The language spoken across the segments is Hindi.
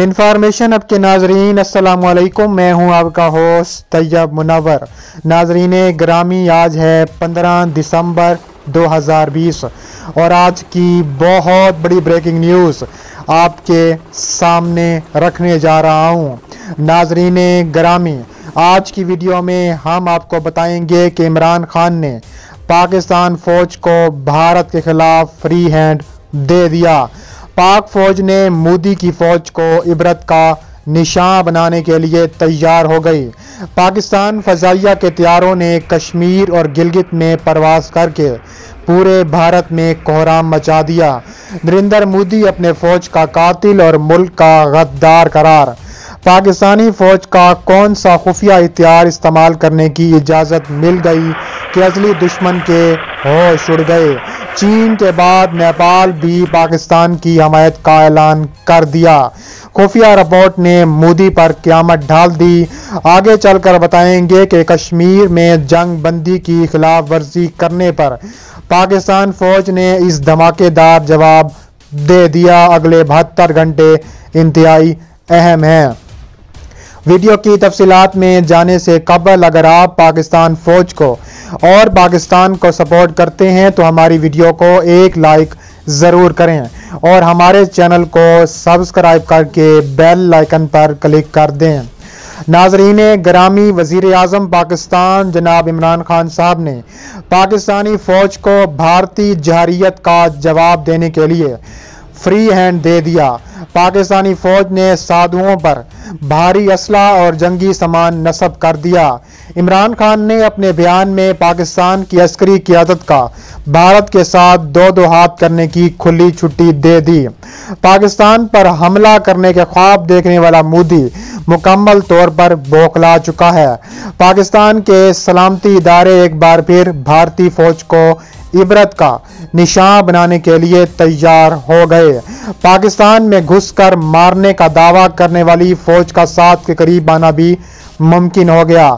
इंफॉर्मेशन आपके नाजरीन, अस्सलाम वालेकुम। मैं हूँ आपका होस्ट तैयब मुनवर। नाजरीन, ग्रामी आज है 15 दिसंबर 2020 और आज की बहुत बड़ी ब्रेकिंग न्यूज़ आपके सामने रखने जा रहा हूँ। नाजरीन, ग्रामी, आज की वीडियो में हम आपको बताएँगे कि इमरान खान ने पाकिस्तान फ़ौज को भारत के ख़िलाफ़ फ्री हैंड दे दिया। पाक फौज ने मोदी की फौज को इबरत का निशान बनाने के लिए तैयार हो गई। पाकिस्तान फजाइया के त्यारों ने कश्मीर और गिलगित में प्रवास करके पूरे भारत में कोहराम मचा दिया। नरेंद्र मोदी अपने फौज का कातिल और मुल्क का गद्दार करार। पाकिस्तानी फौज का कौन सा खुफिया हथियार इस्तेमाल करने की इजाज़त मिल गई कि असली दुश्मन के होश उड़ गए? चीन के बाद नेपाल भी पाकिस्तान की हमायत का ऐलान कर दिया। खुफिया रिपोर्ट ने मोदी पर क्यामत ढाल दी। आगे चलकर बताएँगे कि कश्मीर में जंग बंदी की खिलाफ वर्जी करने पर पाकिस्तान फौज ने इस धमाकेदार जवाब दे दिया। अगले बहत्तर घंटे इंतहाई अहम हैं। वीडियो की तफसीत में जाने से कबल अगर आप पाकिस्तान फ़ौज को और पाकिस्तान को सपोर्ट करते हैं तो हमारी वीडियो को एक लाइक ज़रूर करें और हमारे चैनल को सब्सक्राइब करके बेल आइकन पर क्लिक कर दें। नाजरीन ग्रामी वज़ीर अजम पाकिस्तान जनाब इमरान खान साहब ने पाकिस्तानी फ़ौज को भारतीय जहरीत का जवाब देने के लिए फ्री हैंड दे दिया। पाकिस्तानी फौज ने साधुओं पर भारी असला और जंगी सामान नस्ब कर दिया। इमरान खान ने अपने बयान में पाकिस्तान की अस्करी क्यादत का भारत के साथ दो दो हाथ करने की खुली छुट्टी दे दी। पाकिस्तान पर हमला करने के ख्वाब देखने वाला मोदी मुकम्मल तौर पर बौखला चुका है। पाकिस्तान के सलामती इदारे एक बार फिर भारतीय फौज को इबरत का निशान बनाने के लिए तैयार हो गए। पाकिस्तान में घुसकर मारने का दावा करने वाली फौज का साथ के करीब आना भी मुमकिन हो गया।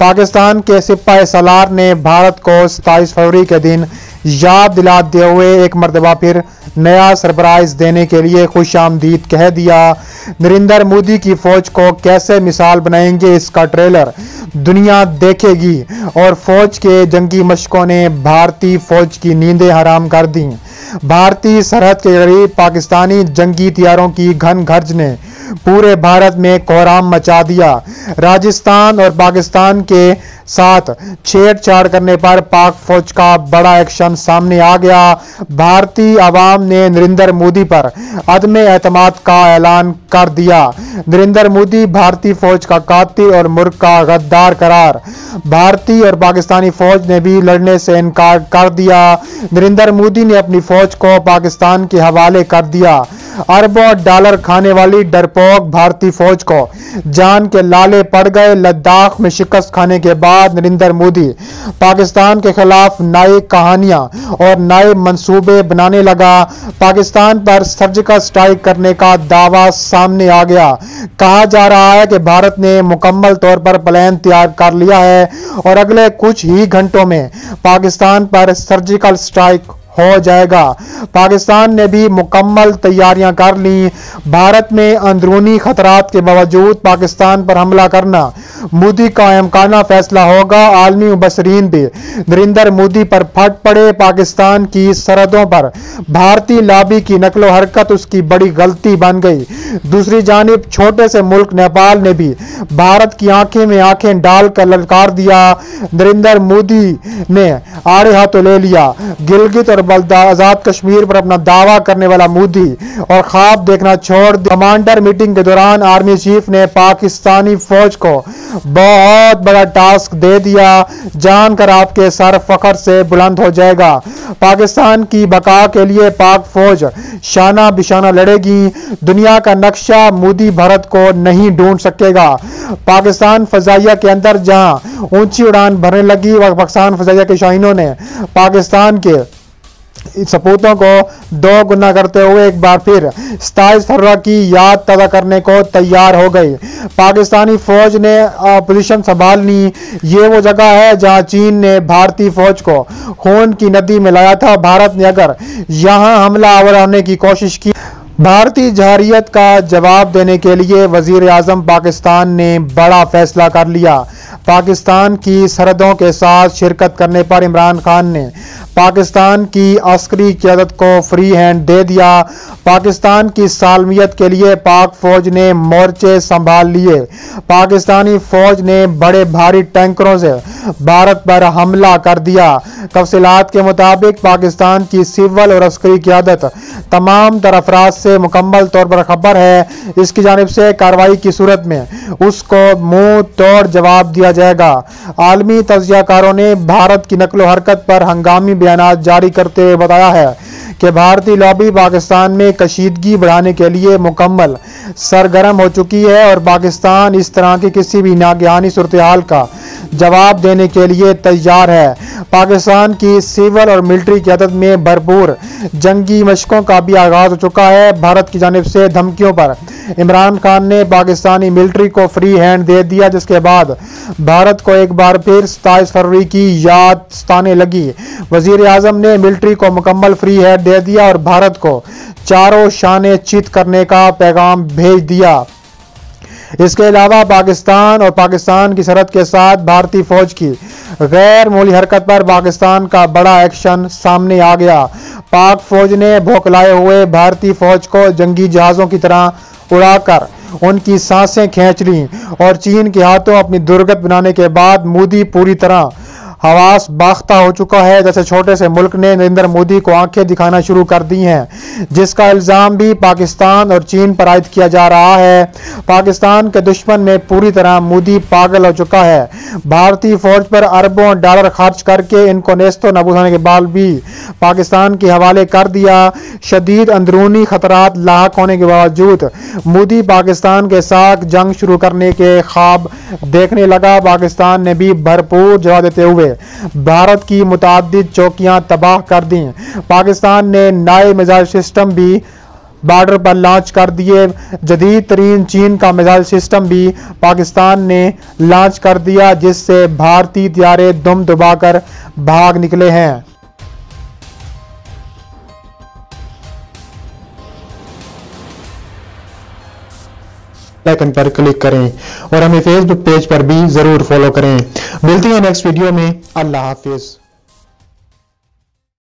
पाकिस्तान के सिपाही सलार ने भारत को सताईस फरवरी के दिन याद दिलाते हुए एक मरतबा फिर नया सरप्राइज़ देने के लिए खुश आमदीद कह दिया। नरेंद्र मोदी की फौज को कैसे मिसाल बनाएँगे इसका ट्रेलर? दुनिया देखेगी। और फौज के जंगी मशकों ने भारतीय फौज की नींदें हराम कर दी। भारतीय सरहद के करीब पाकिस्तानी जंगी तैयारों की घन गर्ज ने पूरे भारत में कोहराम मचा दिया। राजस्थान और पाकिस्तान के साथ छेड़छाड़ करने पर पाक फौज का बड़ा एक्शन सामने आ गया। भारतीय आवाम ने नरेंद्र मोदी पर अदम एतमाद का ऐलान कर दिया। नरेंद्र मोदी भारतीय फौज का कातिल और मुर्ग का गद्दार करार। भारतीय और पाकिस्तानी फौज ने भी लड़ने से इनकार कर दिया। नरेंद्र मोदी ने अपनी फौज को पाकिस्तान के हवाले कर दिया। अरबों डॉलर खाने वाली डरपोक भारतीय फौज को। जान के लाले पड़ गए लद्दाख में शिकस्त खाने के बाद नरेंद्र मोदी। पाकिस्तान के खिलाफ नई कहानियाँ और नए मंसूबे बनाने लगा। पाकिस्तान पर सर्जिकल स्ट्राइक करने का दावा सामने आ गया। कहा जा रहा है कि भारत ने मुकम्मल तौर पर प्लान तैयार कर लिया है और अगले कुछ ही घंटों में पाकिस्तान पर सर्जिकल स्ट्राइक हो जाएगा। पाकिस्तान ने भी मुकम्मल तैयारियाँ कर ली। भारत में अंदरूनी खतरात के बावजूद पाकिस्तान पर हमला करना मोदी का अमकाना फैसला होगा। आलमी मुबसरीन भी नरेंद्र मोदी पर फट पड़े पाकिस्तान की सरहदों पर। भारतीय लाबी की नकलो हरकत उसकी बड़ी गलती बन गई। दूसरी जानब, छोटे से मुल्क नेपाल ने भी भारत की आँखें में आँखें डालकर ललकार दिया। नरेंद्र मोदी ने आड़े हाथों ले लिया। गिलगित और बलदा आज़ाद कश्मीर पर अपना दावा करने वाला मोदी और ख्वाब देखना छोड़ कमांडर मीटिंग के दौरान आर्मी चीफ ने पाकिस्तानी फौज को बहुत बड़ा टास्क दे दिया। जानकर आपके सर फखर से बुलंद हो जाएगा। पाकिस्तान की बका के लिए पाक फौज शाना बिशाना लड़ेगी। दुनिया का नक्शा मोदी भारत को नहीं ढूंढ सकेगा। पाकिस्तान फजाइया के अंदर जहाँ ऊँची उड़ान भरने लगी पाकिस्तान फजाइया के शाहीनों ने पाकिस्तान के सपूतों को दो गुना करते हुए एक बार फिर सताईस फरवरी की याद ताज़ा करने को तैयार हो गई पाकिस्तानी फौज ने पोजीशन संभाल ली ये वो जगह है जहाँ चीन ने भारतीय फौज को खून की नदी में लाया था। भारत ने अगर यहाँ हमला आवर की कोशिश की, भारतीय जहरीत का जवाब देने के लिए वज़ीर अजम पाकिस्तान ने बड़ा फैसला कर लिया। पाकिस्तान की सरहदों के साथ शिरकत करने पर इमरान खान ने पाकिस्तान की अस्करी क्यादत को फ्री हैंड दे दिया। पाकिस्तान की सालमियत के लिए पाक फौज ने मोर्चे संभाल लिए। पाकिस्तानी फौज ने बड़े भारी टैंकरों से भारत पर हमला कर दिया। तफसीत के मुताबिक पाकिस्तान की सिविल और अस्करी क्यादत तमाम तरफराज से मुकम्मल तौर पर खबर है। इसकी जानब से कार्रवाई की सूरत में उसको मुँह तोड़ जवाब दिया जाएगा। आलमी तजियाकारों ने भारत की नकलो हरकत पर हंगामी बयान जारी करते हुए बताया है कि भारतीय लॉबी पाकिस्तान में कशीदगी बढ़ाने के लिए मुकम्मल, सरगर्म हो चुकी है और पाकिस्तान इस तरह की किसी भी नागहानी सूरत का जवाब देने के लिए तैयार है। पाकिस्तान की सिविल और मिलिट्री क्यादत में भरपूर जंगी मशकों का भी आगाज़ हो चुका है भारत की जानब से धमकियों पर। इमरान खान ने पाकिस्तानी मिलिट्री को फ्री हैंड दे दिया, जिसके बाद भारत को एक बार फिर सताईस फरवरी की याद सताने लगी। वज़ीर आज़म ने मिलिट्री को मुकम्मल फ्री हैंड दे दिया और भारत को चारों शान चित करने का पैगाम भेज दिया। इसके अलावा पाकिस्तान और पाकिस्तान की सरहद के साथ भारतीय फौज की गैर मूली हरकत पर पाकिस्तान का बड़ा एक्शन सामने आ गया। पाक फौज ने भोकलाए हुए भारतीय फौज को जंगी जहाज़ों की तरह उड़ाकर उनकी साँसें खींच ली और चीन के हाथों अपनी दुर्गत बनाने के बाद मोदी पूरी तरह हवास बाख्ता हो चुका है, जैसे छोटे से मुल्क ने नरेंद्र मोदी को आँखें दिखाना शुरू कर दी हैं, जिसका इल्ज़ाम भी पाकिस्तान और चीन पर आयद किया जा रहा है। पाकिस्तान के दुश्मन में पूरी तरह मोदी पागल हो चुका है। भारतीय फौज पर अरबों डॉलर खर्च करके इनको नेस्तो नबूद होने के बाद भी पाकिस्तान के हवाले कर दिया। शदीद अंदरूनी खतरात लाक होने के बावजूद मोदी पाकिस्तान के साथ जंग शुरू करने के ख्वाब देखने लगा। पाकिस्तान ने भी भरपूर जवाब देते हुए भारत की मुतद चौकियाँ तबाह कर दी। पाकिस्तान ने नए मिजाइल सिस्टम भी बॉर्डर पर लॉन्च कर दिए। जदीद तरीन चीन का मिज़ाइल सिस्टम भी पाकिस्तान ने लॉन्च कर दिया, जिससे भारतीय त्यारे दम दबाकर भाग निकले हैं। आइकन पर क्लिक करें। और हमें फेसबुक पेज पर भी ज़रूर फॉलो करें। मिलती है नेक्स्ट वीडियो में। अल्लाह हाफिज़।